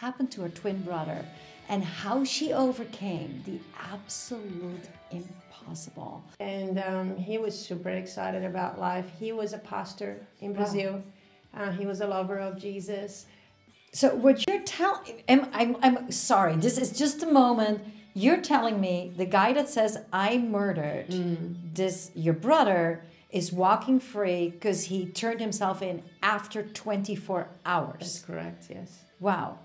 happened to her twin brother and how she overcame the absolute impossible. And um, he was super excited about life. He was a pastor in Brazil. Uh, he was a lover of Jesus. So what you're telling, I'm, I'm, sorry, this is just a moment. You're telling me the guy that says I murdered mm. this, your brother, is walking free because he turned himself in after 24 hours. That's correct, yes. Wow.